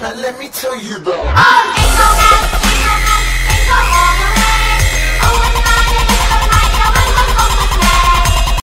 Now let me tell you though.